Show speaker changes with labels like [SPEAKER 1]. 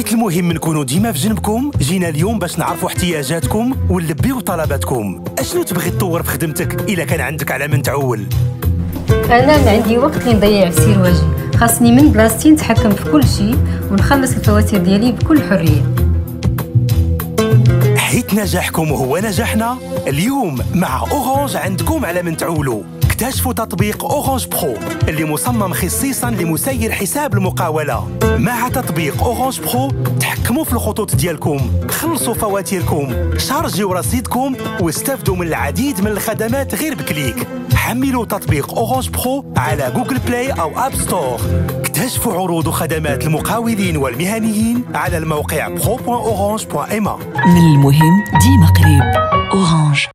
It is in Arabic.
[SPEAKER 1] حيت المهم نكونوا ديما في جنبكم. جينا اليوم باش نعرفوا احتياجاتكم ونلبيو طلباتكم. أشنو تبغي تطور في خدمتك إلا كان عندك على من تعول؟
[SPEAKER 2] أنا ما عندي وقت اللي نضيع في سير واجي خاصني من بلاصتي نتحكم في كل شيء ونخلص الفواتير ديالي بكل حرية.
[SPEAKER 1] حيت نجاحكم هو نجاحنا اليوم مع Orange عندكم على من تعولوا. اكتشفوا تطبيق Orange Pro اللي مصمم خصيصا لتسيير حساب المقاولة. مع تطبيق Orange Pro تحكموا في الخطوط ديالكم خلصوا فواتيركم شارجيو رصيدكم واستفدوا من العديد من الخدمات غير ب clic. حملوا تطبيق Orange Pro على Google Play أو App Store اكتشفوا عروض وخدمات المقاولين والمهنيين على الموقع pro.orange.ma
[SPEAKER 3] من المهم ديما قريب. Orange.